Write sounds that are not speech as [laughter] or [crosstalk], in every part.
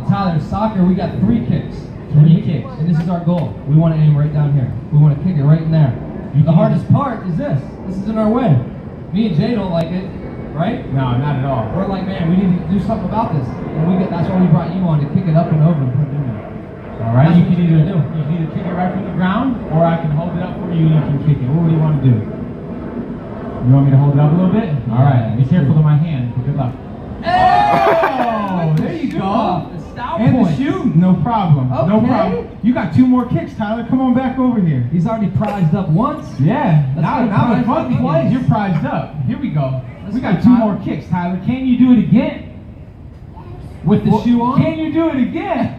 Now, Tyler, soccer, we got three kicks. Three kicks. And this is our goal. We want to aim right down here. We want to kick it right in there. You the hardest part is this. This is in our way. Me and Jay don't like it, right? No, not at all. We're like, man, we need to do something about this. And we get, that's why we brought you on to kick it up and over and put it in there. All right, That's you can either do. you can either kick it right from the ground, or I can hold it up for you and you can kick it. What do you want to do? You want me to hold it up a little bit? All right. Be careful of my hand. Good luck. Oh, no problem. No problem. You got two more kicks, Tyler. Come on back over here. He's already prized up once. Yeah. Let's now, go now the fun up twice. You're prized up. Here we go. Let's we got two Tyler. more kicks, Tyler. Can you do it again? With the Well, shoe on? Can you do it again?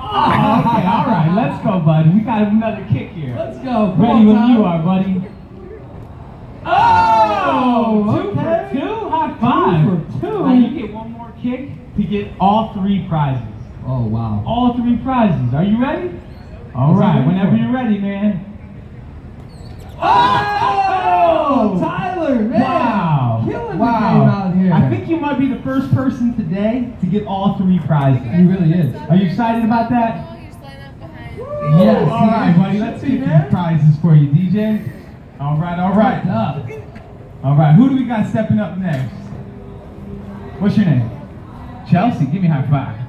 Oh, okay, all right. Let's go, buddy. We got another kick here. Let's go. Come Ready on, when Tyler. you are, buddy. Oh, two okay. for two. High five. Two for two. Now you get one more kick to get all three prizes. Oh, wow. All three prizes. Are you ready? All Is he right. Whenever you're ready, man. Oh! oh, Tyler, man. Wow. Killing wow. the game out here. I think you might be the first person today to get all three prizes. He really is. Are you excited about that? Yes, All right, buddy. Let's see these prizes for you, DJ. All right, all right. Up. All right. Who do we got stepping up next? What's your name? Chelsea. Give me a high five.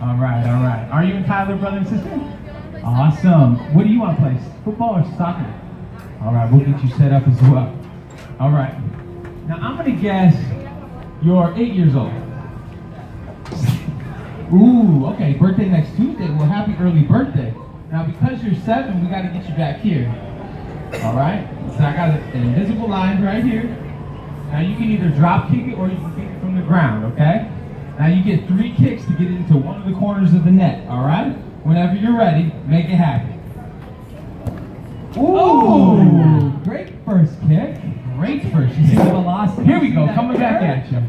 All right, all right. Are you and Tyler brother and sister? Awesome. What do you want to play? Football or soccer? All right, we'll get you set up as well. All right. Now I'm gonna guess you're eight years old. Ooh, okay. Birthday next Tuesday. Well, happy early birthday. Now, because you're seven, we got to get you back here. All right. So I got an invisible line right here. Now you can either drop kick it or you can kick it from the ground. Okay. Now you get three kicks to get into one of the corners of the net. All right. Whenever you're ready, make it happen. Ooh, oh, great first kick. Great first You see kick. the velocity? Here we go. Coming back at you.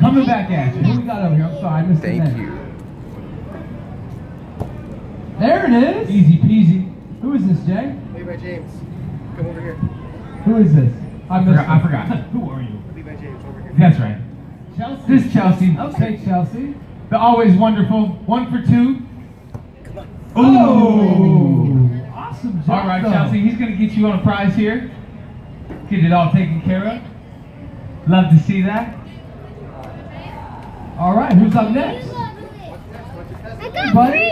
Coming back at you. Who we got over here? I'm sorry, I missed the Thank name. you. There it is. Easy peasy. Who is this, Jay? Levi James, come over here. Who is this? I missed forgot. I forgot. [laughs] Who are you? Levi James, over here. That's right. Chelsea. This is Chelsea. Okay, Chelsea. The always wonderful. One for two. Come on. Oh, awesome job. All right, though. Chelsea. He's gonna get you on a prize here. Get it all taken care of. Love to see that. All right, who's up next? I got Buddy? three.